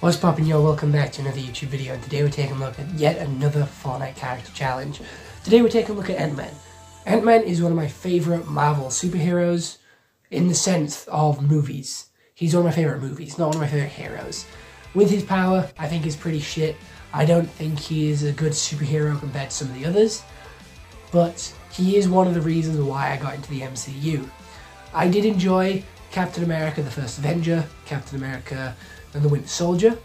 What's poppin' yo, welcome back to another YouTube video today we're taking a look at yet another Fortnite character challenge. Today we're taking a look at Ant-Man. Ant-Man is one of my favourite Marvel superheroes in the sense of movies. He's one of my favourite movies, not one of my favourite heroes. With his power, I think he's pretty shit. I don't think he is a good superhero compared to some of the others, but he is one of the reasons why I got into the MCU. I did enjoy Captain America, the First Avenger, Captain America and The Winter Soldier.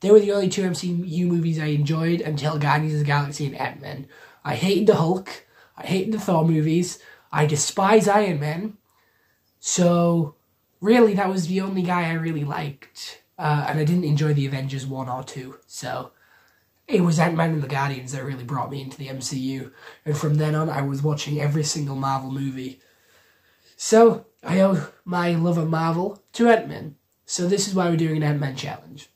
They were the only two MCU movies I enjoyed until Guardians of the Galaxy and Ant-Man. I hated the Hulk, I hated the Thor movies, I despise Iron Man, so really that was the only guy I really liked. Uh, and I didn't enjoy the Avengers 1 or 2, so it was Ant-Man and the Guardians that really brought me into the MCU. And from then on, I was watching every single Marvel movie. So, I owe my love of Marvel to Ant-Man. So this is why we're doing an Ant-Man challenge.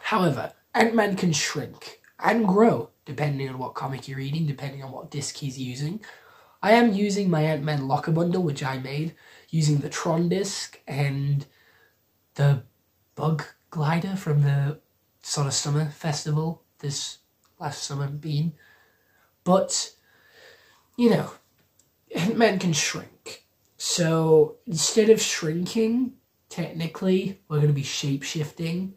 However, Ant-Man can shrink and grow depending on what comic you're reading, depending on what disc he's using. I am using my Ant-Man locker bundle, which I made, using the Tron disc and the Bug Glider from the sort of summer festival this last summer been. But, you know, Ant-Man can shrink. So instead of shrinking, technically we're going to be shape shifting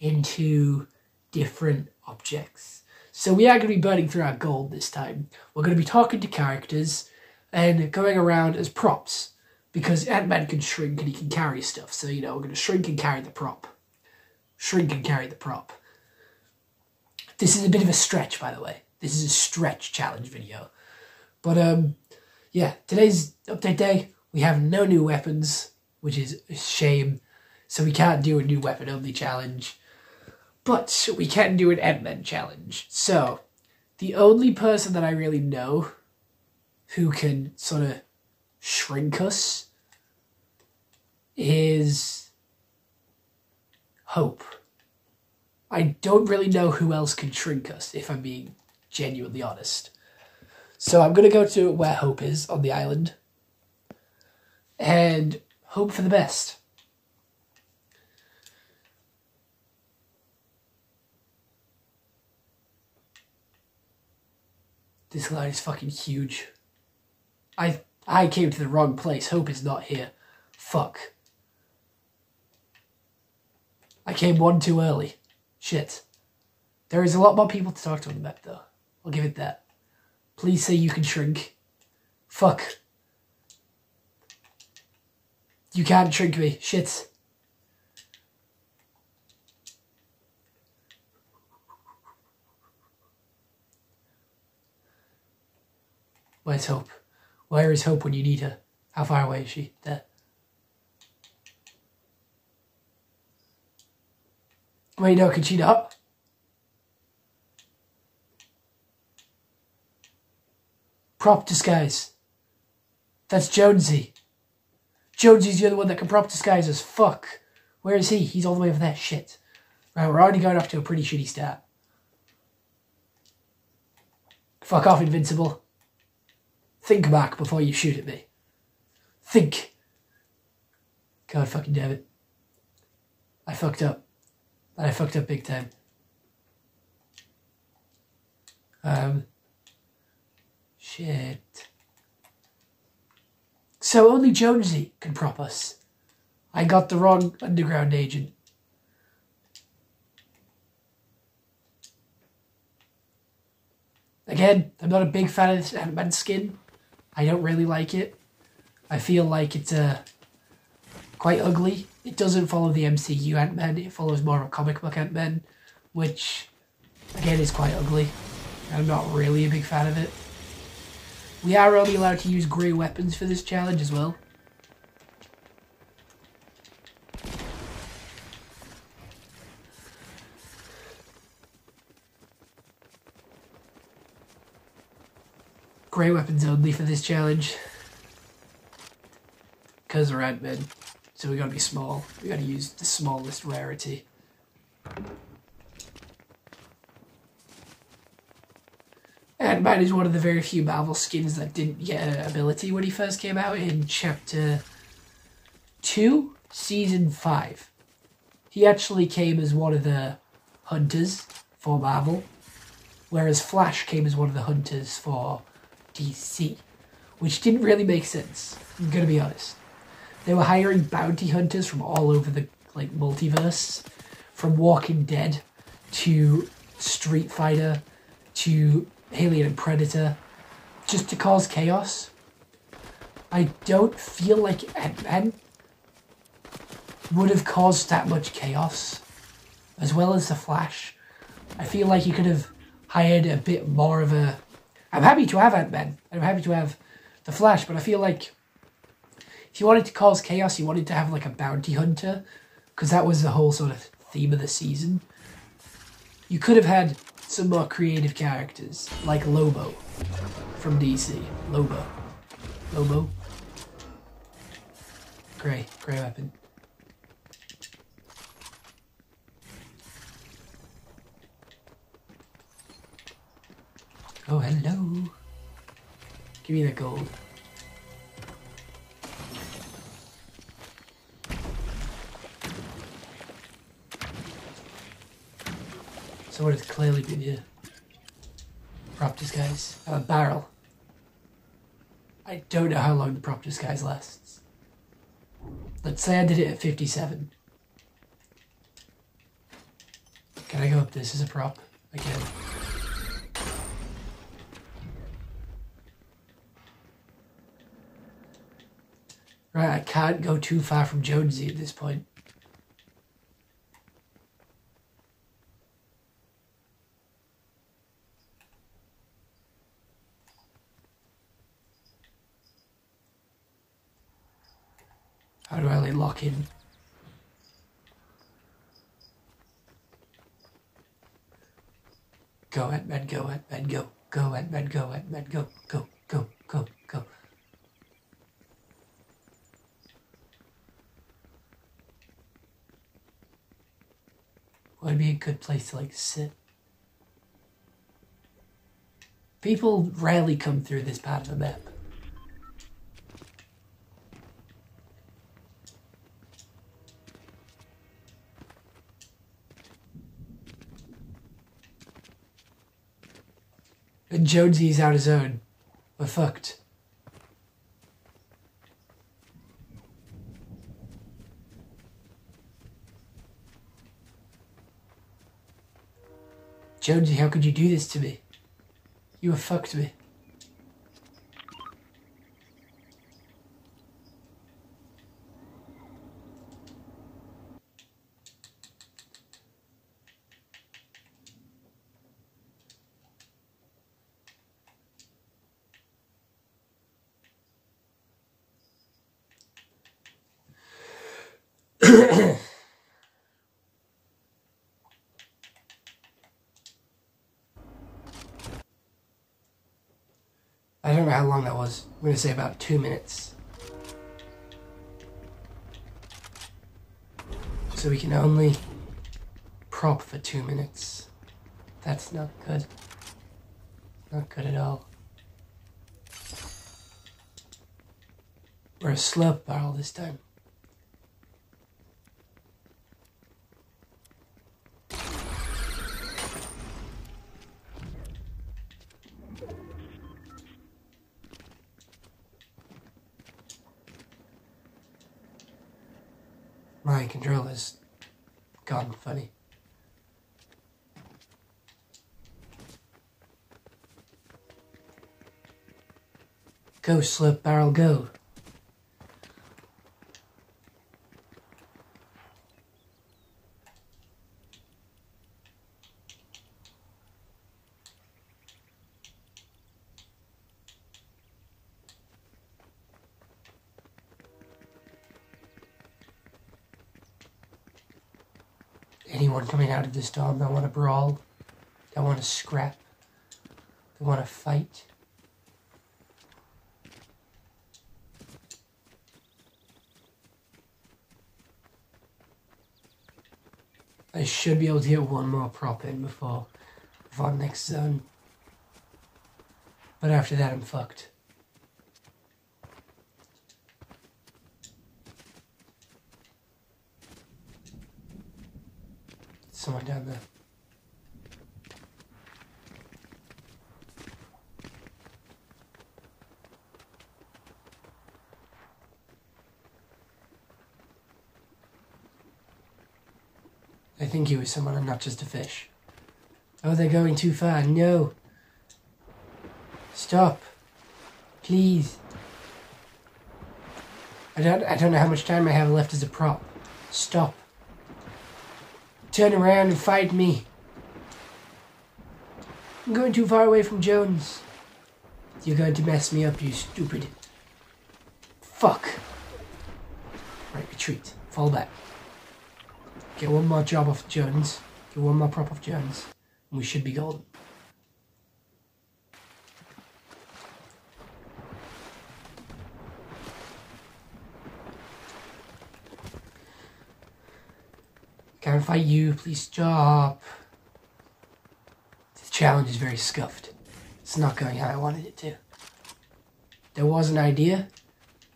into different objects. So we are going to be burning through our gold this time. We're going to be talking to characters and going around as props because Ant-Man can shrink and he can carry stuff. So, you know, we're going to shrink and carry the prop. Shrink and carry the prop. This is a bit of a stretch, by the way. This is a stretch challenge video. But, um, yeah, today's update day. We have no new weapons which is a shame. So we can't do a new weapon only challenge. But we can do an Ant-Man challenge. So the only person that I really know who can sort of shrink us is Hope. I don't really know who else can shrink us, if I'm being genuinely honest. So I'm going to go to where Hope is on the island. And hope for the best. This line is fucking huge. I I came to the wrong place. Hope is not here. Fuck. I came one too early. Shit. There is a lot more people to talk to on the map though. I'll give it that. Please say you can shrink. Fuck. You can't shrink me. Shit. Where's Hope? Where is Hope when you need her? How far away is she? There. Wait, no, can she not? Prop disguise. That's Jonesy. Jonesy's the other one that can prop disguise as fuck. Where is he? He's all the way over there. Shit. Right, we're already going off to a pretty shitty start. Fuck off, Invincible. Think back before you shoot at me. Think. God fucking damn it. I fucked up. I fucked up big time. Um. Shit. So only Jonesy can prop us. I got the wrong underground agent. Again, I'm not a big fan of this Ant-Man skin. I don't really like it. I feel like it's uh, quite ugly. It doesn't follow the MCU Ant-Man. It follows more of a comic book Ant-Man, which, again, is quite ugly. I'm not really a big fan of it. We are only allowed to use grey weapons for this challenge as well. Grey weapons only for this challenge. Because we're Ant-Man. So we gotta be small. We gotta use the smallest rarity. Ant-Man is one of the very few Marvel skins that didn't get an ability when he first came out in Chapter 2, Season 5. he actually came as one of the hunters for Marvel, whereas Flash came as one of the hunters for DC, which didn't really make sense. I'm gonna be honest. They were hiring bounty hunters from all over the like multiverse, from Walking Dead to Street Fighter to Alien and Predator, just to cause chaos. I don't feel like Ant-Man would have caused that much chaos, as well as the Flash. I feel like you could have hired a bit more of a. I'm happy to have Ant Man. I'm happy to have the Flash, but I feel like if you wanted to cause chaos, you wanted to have like a bounty hunter, because that was the whole sort of theme of the season. You could have had some more creative characters, like Lobo from DC. Lobo. Lobo. Gray. Gray weapon. Oh, hello. Give me the gold. So what has clearly been here. Prop disguise. I have a barrel. I don't know how long the prop disguise lasts. Let's say I did it at 57. Can I go up this as a prop? I can. Right, I can't go too far from Jonesy at this point. How in? Go Ant-Man, go Ant-Man, go, go Ant-Man, go Ant-Man, go, go, go, go, go. Would be a good place to like sit. People rarely come through this part of the map. And Jonesy's out his zone. We're fucked. Jonesy, how could you do this to me? You have fucked me. I don't know how long that was. I'm going to say about two minutes. So we can only prop for two minutes. That's not good. Not good at all. We're a slurp barrel this time. My controller's gone funny. Go, slurp barrel, go. Anyone coming out of this dome that want to brawl, that want to scrap, that want to fight. I should be able to get one more prop in before, before next zone. But after that, I'm fucked. Someone down there. I think he was someone and not just a fish. Oh, they're going too far. No. Stop. Please. I don't I don't know how much time I have left as a prop. Stop. Turn around and fight me. I'm going too far away from Jones. You're going to mess me up, you stupid. Fuck. Right, retreat. Fall back. Get one more job off Jones. Get one more prop off Jones. And we should be golden. Can't fight you, please stop. The challenge is very scuffed. It's not going how I wanted it to. There was an idea.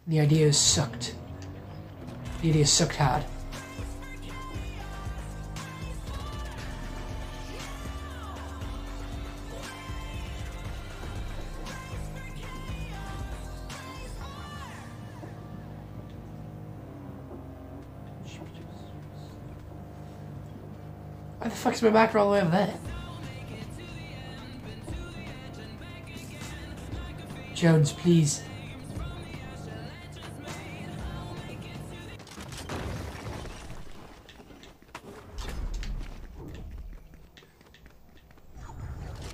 The idea sucked. The idea sucked hard. Why the fuck's my back all the way over there? Jones, please.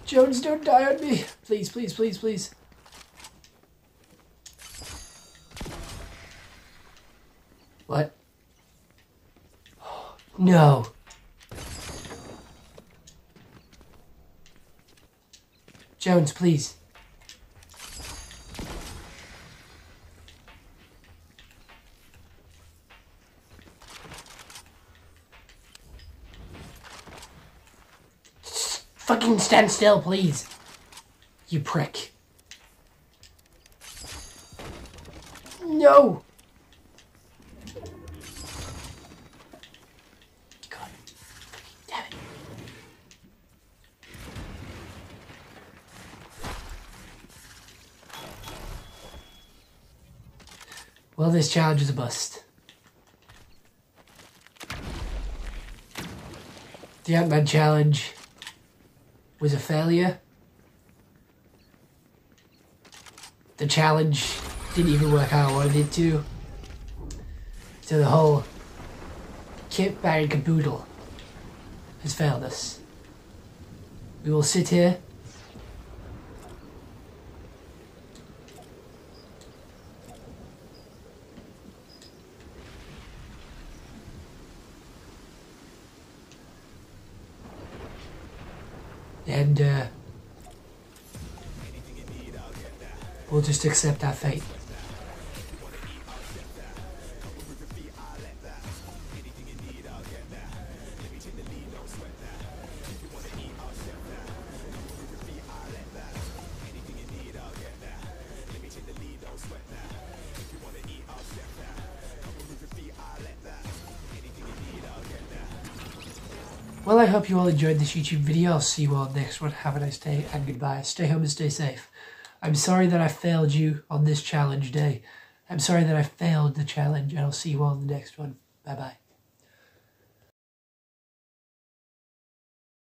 Jones, don't die on me. Please, please, please, please. What? No. Jones, please. Fucking stand still, please. You prick. No! This challenge is a bust. The Ant-Man challenge was a failure. The challenge didn't even work how I wanted it to. So the whole kit bag caboodle has failed us. We will sit here and uh, we'll just accept our fate. Well, I hope you all enjoyed this YouTube video. I'll see you all next one. Have a nice day and goodbye. Stay home and stay safe. I'm sorry that I failed you on this challenge day. I'm sorry that I failed the challenge, and I'll see you all in the next one. Bye bye.